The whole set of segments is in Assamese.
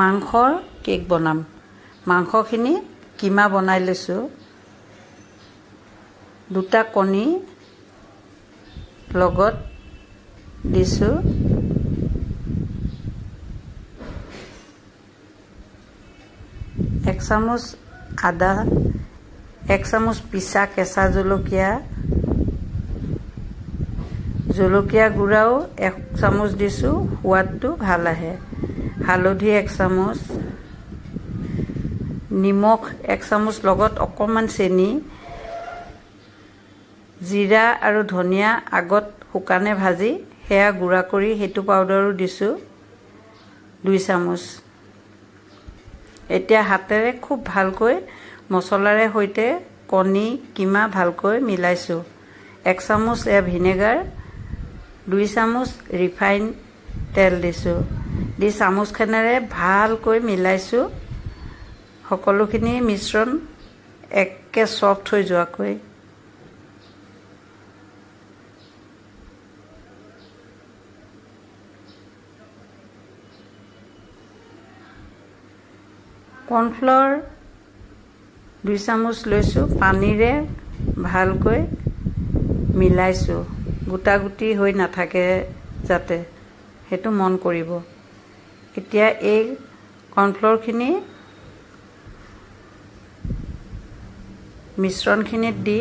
মাংসৰ কেক বনাম। মাংসখিনি কিমা বনাই লৈছোঁ? দুটা কণী লগত দিছোঁ। এক চামুচ আদা এক চামুচ পিচা কেঁচা জলকীয়া। জলকীয়া গুড়াও এক চামুচ দিছোঁ সোৱাদটো ভাল আহে। হালধি এক চামুচ নিমখ এক চামুচ লগত অকণমান চেনি জিৰা আৰু ধনিয়া আগত শুকানে ভাজি সেয়া গুড়া কৰি সেইটো পাউডাৰো দিছোঁ দুই চামুচ। এতিয়া হাতেৰে খুব ভালকৈ মছলাৰে সৈতে কণী কিমা ভালকৈ মিলাইছোঁ। এক চামুচ এয়া ভিনেগাৰ দুই চামুচ ৰিফাইন তেল দিছোঁ। দি চামুচখনেৰে ভালকৈ মিলাইছোঁ। সকলোখিনি মিশ্ৰণ একে চফ্ট হৈ যোৱাকৈ। কৰ্ণফ্ল'ৰ দুই চামুচ লৈছোঁ পানীৰে ভালকৈ মিলাইছোঁ। গোটা গুটি হৈ নাথাকে যাতে সেইটো মন কৰিব। এতিয়া এই কৰ্ণফ্ল'ৰখিনি মিশ্ৰণখিনিত দি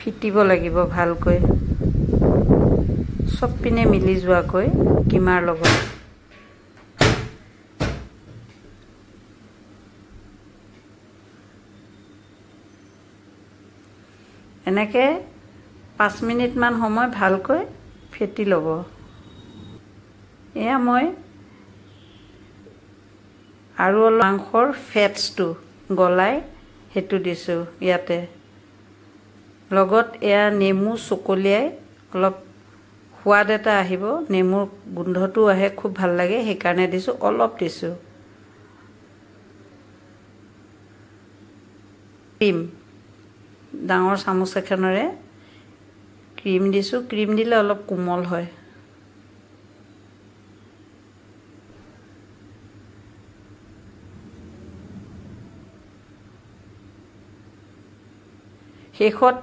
ফিটিব লাগিব ভালকৈ। চব পিনে মিলি যোৱাকৈ কিমাৰ লগত। এনেকৈ পাঁচ মিনিটমান সময় ভালকৈ ফেটি ল'ব। এয়া মই আৰু অলপ মাংসৰ ফেটছটো গলাই সেইটো দিছোঁ ইয়াতে। লগত এয়া নেমু চকলিয়াই অলপ সোৱাদ এটা আহিব নেমুৰ গোন্ধটো আহে খুব ভাল লাগে সেইকাৰণে দিছোঁ অলপ দিছোঁ। ক্ৰীম ডাঙৰ চামুচ এখনেৰে ক্ৰীম দিছোঁ ক্ৰীম দিলে অলপ কোমল হয়। শেষত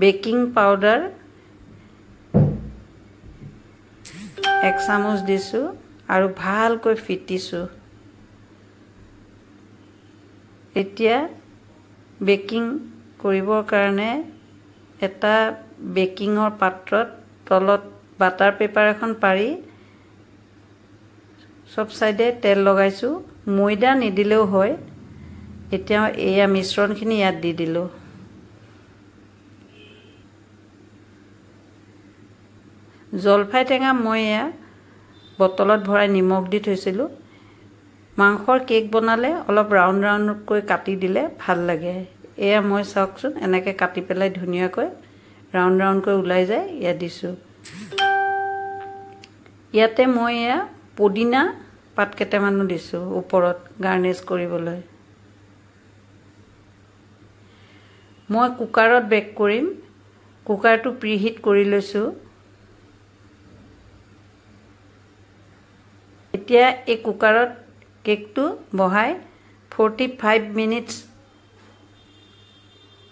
বেকিং পাউডাৰ এক চামুচ দিছোঁ আৰু ভালকৈ ফিটিছোঁ। এতিয়া বেকিং কৰিবৰ কাৰণে এটা বেকিঙৰ পাত্ৰত তলত বাটাৰ পেপাৰ এখন পাৰি চব চাইডে তেল লগাইছোঁ। ময়দা নিদিলেও হয়। এতিয়া এয়া মিশ্ৰণখিনি ইয়াত দি দিলোঁ। জলফাই টেঙা মই এয়া বটলত ভৰাই নিমখ দি থৈছিলোঁ। মাংসৰ কেক বনালে অলপ ৰাউণ্ড ৰাউণ্ডকৈ কাটি দিলে ভাল লাগে। এয়া মই চাওকচোন এনেকৈ কাটি পেলাই ধুনীয়াকৈ ৰাউণ্ড ৰাউণ্ডকৈ ওলাই যায় ইয়াত দিছোঁ। ইয়াতে মই এয়া পদিনা পাত কেইটামানো দিছোঁ ওপৰত গাৰ্নিছ কৰিবলৈ। মই কুকাৰত বেক কৰিম। কুকাৰটো প্ৰিহিট কৰি লৈছোঁ। এতিয়া এই কুকাৰত কেকটো বহাই ফৰ্টি ফাইভ মিনিটছ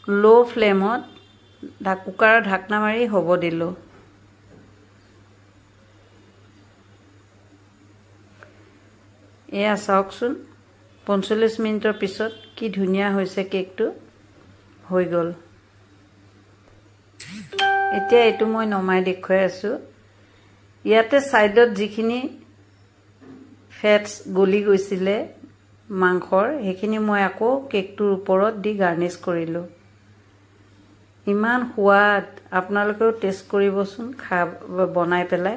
ল' ফ্লেমত কুকাৰৰ ঢাকনা মাৰি হ'ব দিলোঁ। এয়া চাওকচোন পঞ্চল্লিছ মিনিটৰ পিছত কি ধুনীয়া হৈছে কেকটো হৈ গ'ল। এতিয়া এইটো মই নমাই দেখুৱাই আছোঁ। ইয়াতে ছাইডত যিখিনি ফেটছ গলি গৈছিলে মাংসৰ সেইখিনি মই আকৌ কেকটোৰ ওপৰত দি গাৰ্নিছ কৰিলোঁ। ইমান সোৱাদ আপোনালোকেও টেষ্ট কৰিবচোন খা বনাই পেলাই।